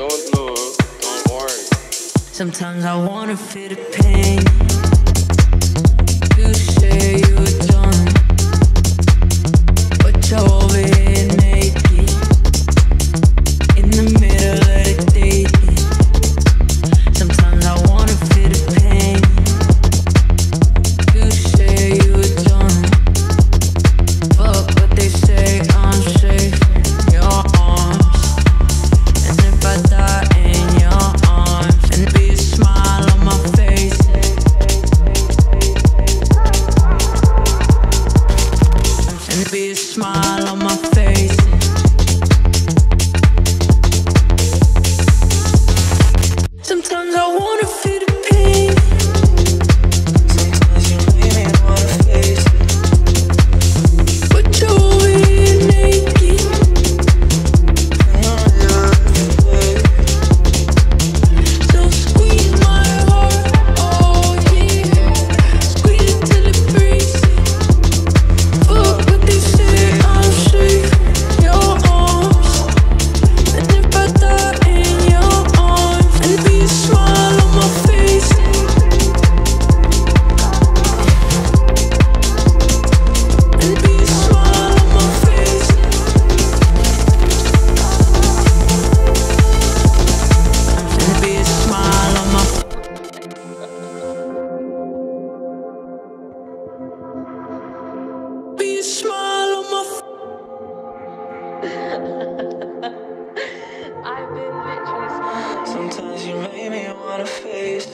Don't look, don't worry. Sometimes I wanna feel the pain. Sometimes I wanna feel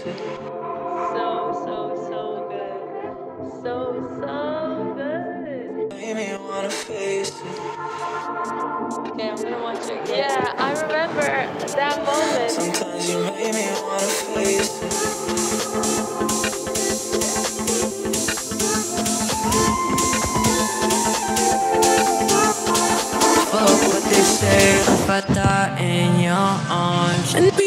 So, so, so good. So, so good. Okay, I'm gonna watch it again. Yeah, I remember that moment. Sometimes you make me wanna face it. If I die in your arms and be.